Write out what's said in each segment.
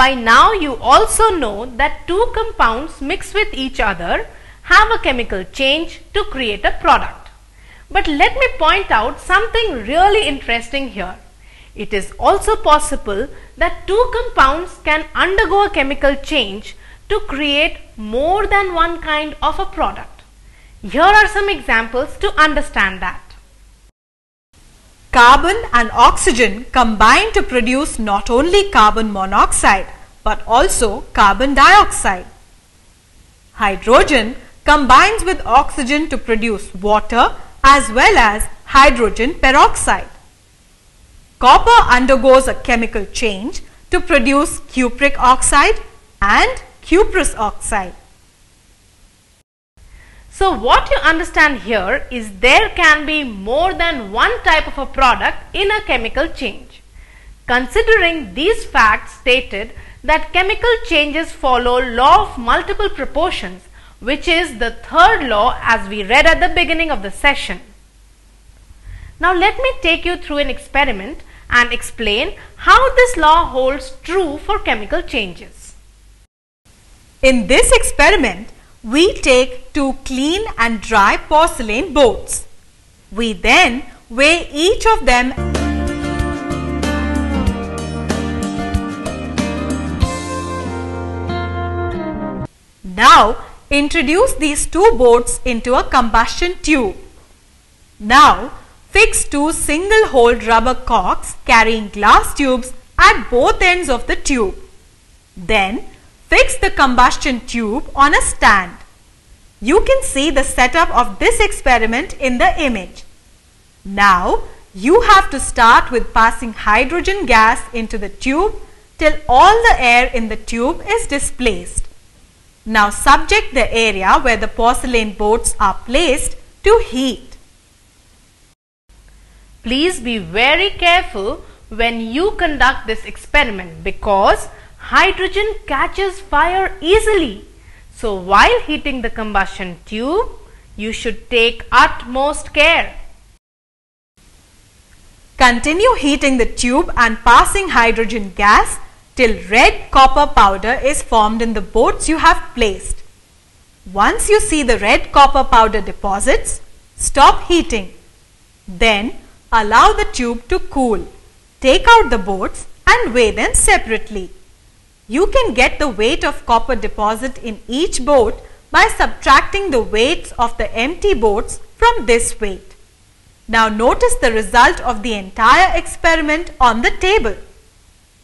By now you also know that two compounds mixed with each other have a chemical change to create a product. But let me point out something really interesting here. It is also possible that two compounds can undergo a chemical change to create more than one kind of a product. Here are some examples to understand that. Carbon and oxygen combine to produce not only carbon monoxide but also carbon dioxide. Hydrogen combines with oxygen to produce water as well as hydrogen peroxide. Copper undergoes a chemical change to produce cupric oxide and cuprous oxide. So what you understand here is there can be more than one type of a product in a chemical change. Considering these facts stated that chemical changes follow law of multiple proportions which is the third law as we read at the beginning of the session. Now let me take you through an experiment and explain how this law holds true for chemical changes. In this experiment, we take two clean and dry porcelain boats. We then weigh each of them Now introduce these two boats into a combustion tube. Now fix two single holed rubber corks carrying glass tubes at both ends of the tube. Then fix the combustion tube on a stand. You can see the setup of this experiment in the image. Now you have to start with passing hydrogen gas into the tube till all the air in the tube is displaced. Now subject the area where the porcelain boats are placed to heat. Please be very careful when you conduct this experiment because hydrogen catches fire easily. So while heating the combustion tube, you should take utmost care. Continue heating the tube and passing hydrogen gas till red copper powder is formed in the boats you have placed. Once you see the red copper powder deposits, stop heating. Then allow the tube to cool. Take out the boats and weigh them separately. You can get the weight of copper deposit in each boat by subtracting the weights of the empty boats from this weight. Now notice the result of the entire experiment on the table.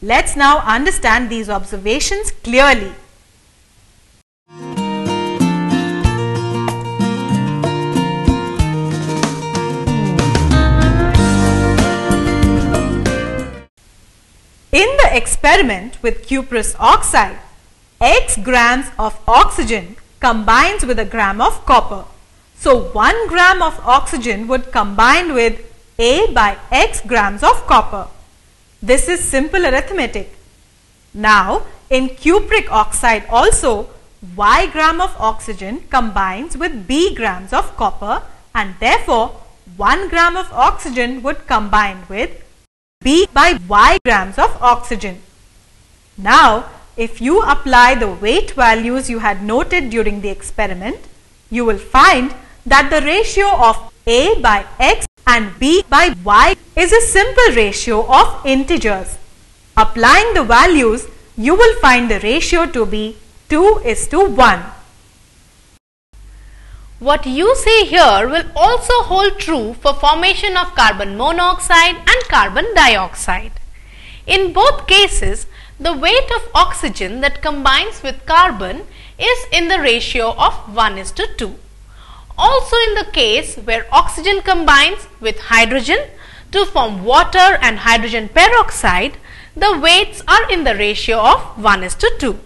Let's now understand these observations clearly. Experiment with cuprous oxide, x grams of oxygen combines with a gram of copper. So 1 gram of oxygen would combine with A by x grams of copper. This is simple arithmetic. Now in cupric oxide also y gram of oxygen combines with b grams of copper and therefore 1 gram of oxygen would combine with b by y grams of oxygen. Now if you apply the weight values you had noted during the experiment, you will find that the ratio of a by x and b by y is a simple ratio of integers. Applying the values, you will find the ratio to be 2 is to 1. What you see here will also hold true for formation of carbon monoxide and carbon dioxide. In both cases, the weight of oxygen that combines with carbon is in the ratio of 1 is to 2. Also in the case where oxygen combines with hydrogen to form water and hydrogen peroxide, the weights are in the ratio of 1 is to 2.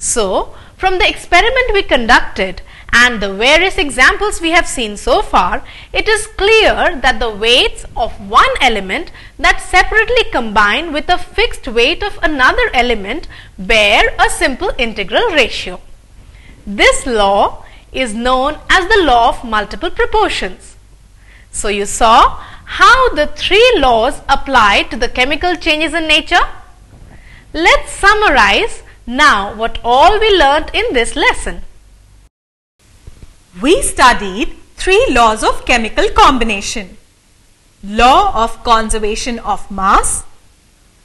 So, from the experiment we conducted and the various examples we have seen so far, it is clear that the weights of one element that separately combine with a fixed weight of another element bear a simple integral ratio. This law is known as the law of multiple proportions. So you saw how the three laws apply to the chemical changes in nature. Let's summarize now what all we learnt in this lesson. We studied three laws of chemical combination. Law of conservation of mass,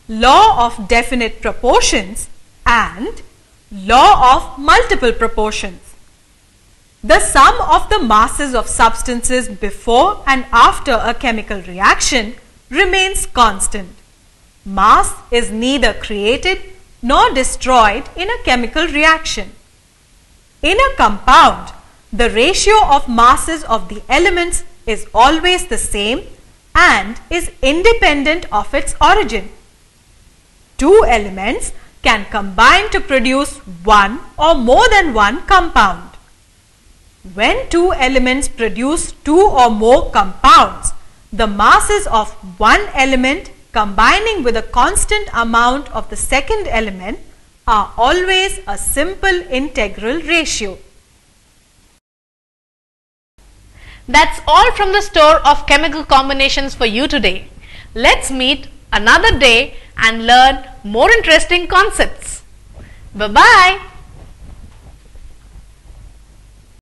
law of definite proportions and law of multiple proportions. The sum of the masses of substances before and after a chemical reaction remains constant. Mass is neither created nor destroyed in a chemical reaction. In a compound, the ratio of masses of the elements is always the same and is independent of its origin. Two elements can combine to produce one or more than one compound. When two elements produce two or more compounds, the masses of one element combining with a constant amount of the second element are always a simple integral ratio. That's all from the store of chemical combinations for you today. Let's meet another day and learn more interesting concepts. Bye-bye.